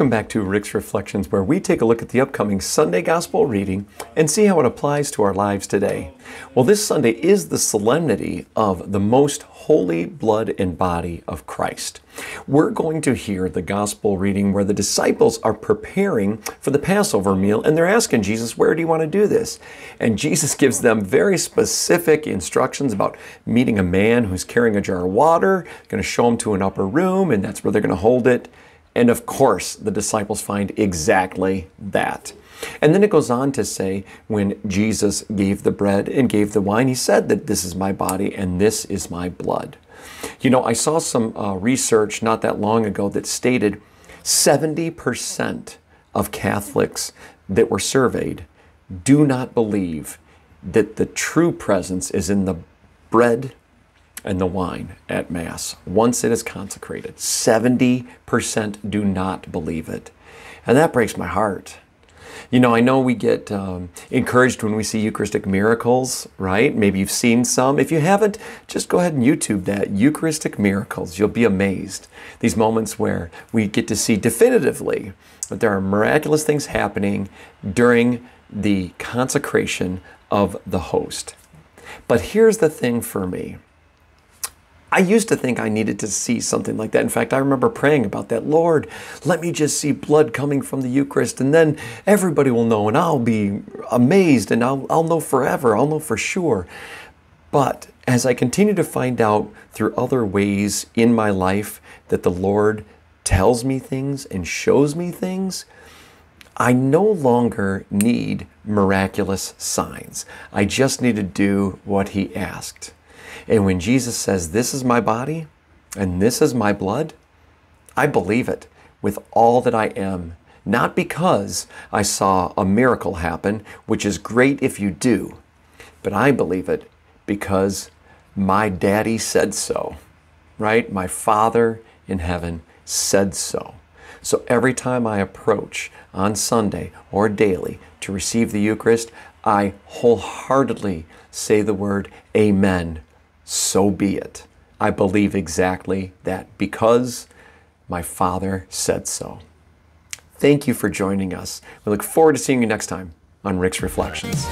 Welcome back to Rick's Reflections, where we take a look at the upcoming Sunday Gospel reading and see how it applies to our lives today. Well, this Sunday is the solemnity of the most holy blood and body of Christ. We're going to hear the Gospel reading where the disciples are preparing for the Passover meal and they're asking Jesus, Where do you want to do this? And Jesus gives them very specific instructions about meeting a man who's carrying a jar of water, going to show him to an upper room, and that's where they're going to hold it. And of course, the disciples find exactly that. And then it goes on to say, when Jesus gave the bread and gave the wine, he said that this is my body and this is my blood. You know, I saw some uh, research not that long ago that stated 70% of Catholics that were surveyed do not believe that the true presence is in the bread and the wine at Mass once it is consecrated. 70% do not believe it. And that breaks my heart. You know, I know we get um, encouraged when we see Eucharistic miracles, right? Maybe you've seen some. If you haven't, just go ahead and YouTube that Eucharistic miracles. You'll be amazed. These moments where we get to see definitively that there are miraculous things happening during the consecration of the host. But here's the thing for me I used to think I needed to see something like that. In fact, I remember praying about that. Lord, let me just see blood coming from the Eucharist, and then everybody will know, and I'll be amazed, and I'll, I'll know forever. I'll know for sure. But as I continue to find out through other ways in my life that the Lord tells me things and shows me things, I no longer need miraculous signs. I just need to do what He asked. And when Jesus says, This is my body and this is my blood, I believe it with all that I am. Not because I saw a miracle happen, which is great if you do, but I believe it because my daddy said so, right? My Father in heaven said so. So every time I approach on Sunday or daily to receive the Eucharist, I wholeheartedly say the word Amen so be it. I believe exactly that because my Father said so. Thank you for joining us. We look forward to seeing you next time on Rick's Reflections.